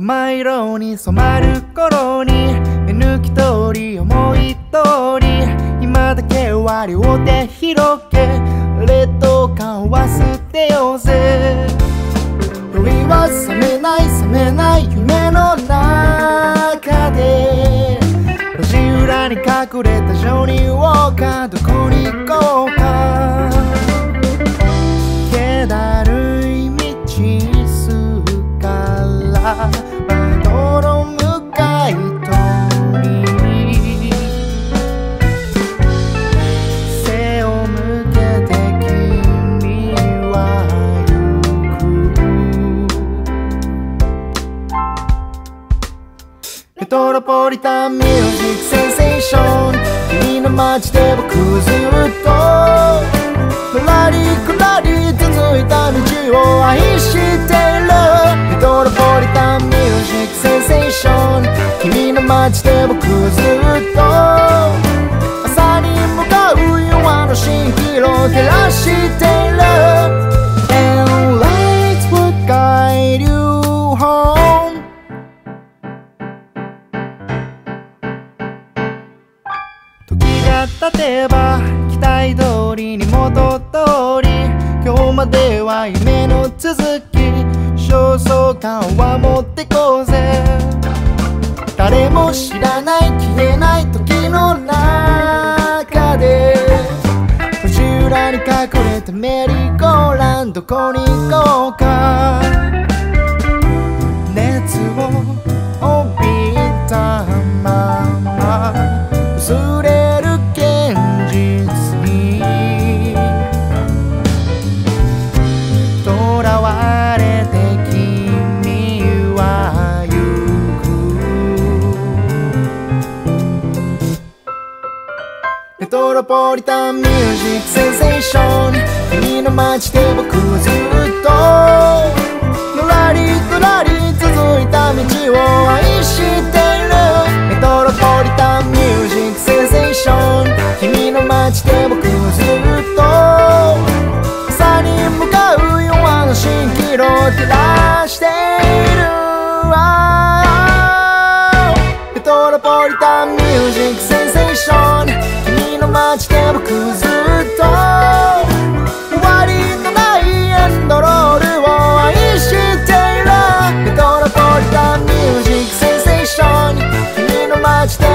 甘い色に染まる頃に目抜き通り思い通り今だけは両手広げ劣等感を忘れようぜ。夜は覚めない覚めない夢の中で路地裏に隠れたジョニーウォーカーどこに行こうメトロポリタンミュージックセンセーション君の街で僕ずっとのらりくらり続いた道を愛してる。メトロポリタンミュージックセンセーション君の街で僕ずっと朝に向かう夜の蜃気楼照らしてば期待通りに元通り今日までは夢の続き焦燥感は持ってこうぜ。誰も知らない消えない時の中で路地裏に隠れたメリーゴーランドどこに行こうか。トロポリタンミュージックセンセーション。君の街で僕ずっとのらりくらり続いた道を愛してる。メトロポリタンミュージックセンセーション。君の街で僕ずっと朝に向かう弱の蜃気楼を照らしているメトロポリタンミュージックセンセーション。街で僕ずっと。終わりのないエンドロールを愛している。メトロポリタンミュージックセンセーション。君の街で